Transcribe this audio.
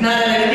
Nada de